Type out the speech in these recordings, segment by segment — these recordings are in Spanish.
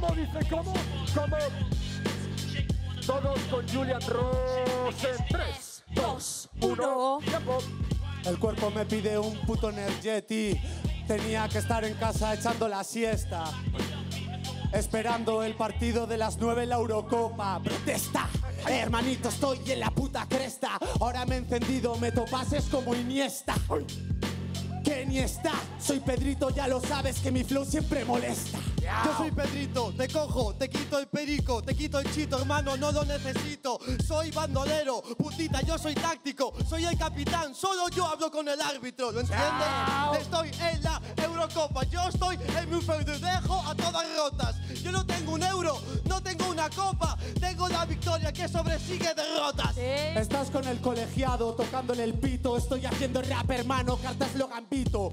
¿Cómo dice? ¿Cómo? ¿Cómo? Todos con Julian Ross en 3, 2, 1. Tiempo. El cuerpo me pide un puto Energeti. Tenía que estar en casa echando la siesta. Esperando el partido de las nueve en la Eurocopa. ¡Protesta! Eh, hermanito, estoy en la puta cresta. Ahora me he encendido, me topases como Iniesta. Que ni está, soy Pedrito, ya lo sabes que mi flow siempre molesta. Yo soy Pedrito, te cojo, te quito el perico, te quito el chito, hermano, no lo necesito. Soy bandolero, putita, yo soy táctico, soy el capitán, solo yo hablo con el árbitro, ¿lo entiendes? Estoy en la Eurocopa, yo estoy en mi dejo a todas rotas. Yo no tengo un euro, no tengo una copa, tengo la victoria que sobresigue derrotas. Estás con el colegiado tocándole el pito. Estoy haciendo rap, hermano, cartas lo gambito.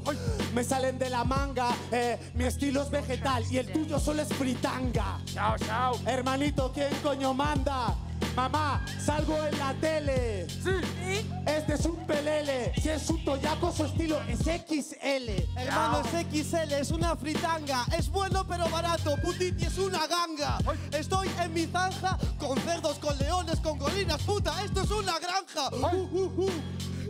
Me salen de la manga, eh, mi estilo es vegetal y el tuyo solo es fritanga. Chao, chao. Hermanito, ¿quién coño manda? Mamá, salgo en la tele. Sí. Este es un pelele. Si es un toyaco, su estilo es XL. Hermano, es XL, es una fritanga. Es bueno pero barato. Putiti es una ganga. Estoy en mi zanja gorilas. Puta, esto es una granja. Uh, uh, uh.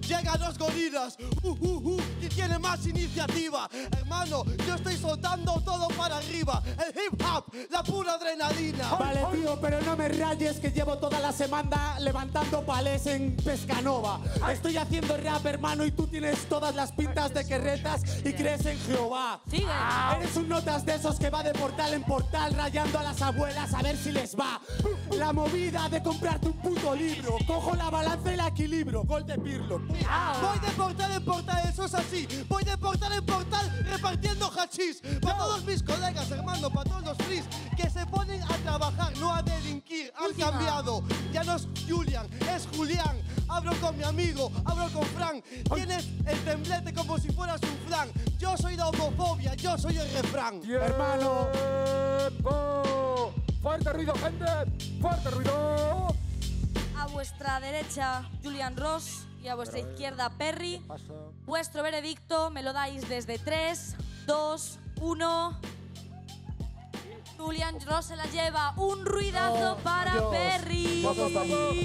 Llegan los gorilas. Uh, uh, uh. Y tiene más iniciativa. Hermano, yo estoy soltando todo para arriba. El hip hop, la pura adrenalina. Vale, tío, pero no me rayes que llevo toda la semana levantando palés en Pescanova. Estoy haciendo rap, hermano, y tú tienes todas las pintas de que retas y crees en Jehová. Sigue. Eres un notas de esos que va de portal en portal rayando a las abuelas a ver si les va. La movida de comprarte un puto libro. Cojo la balanza y el equilibrio. Gol de Pirlo. Voy de portal en portal, así. Voy de portal en portal repartiendo hachís. Para todos mis colegas, hermano, para todos los fris que se ponen a trabajar, no a delinquir. Han cambiado. Ya no es Julian, es Julián. Hablo con mi amigo, hablo con Frank. Tienes el temblete como si fueras un flan. Yo soy la homofobia, yo soy el refrán. Hermano. Tiempo. Fuerte ruido, gente. Fuerte ruido. A vuestra derecha, Julian Ross. Y a vuestra izquierda, Perry. Vuestro veredicto me lo dais desde 3, 2, 1. Julian Ross se la lleva. Un ruidazo Oh, para Dios. Perry. Vamos, vamos.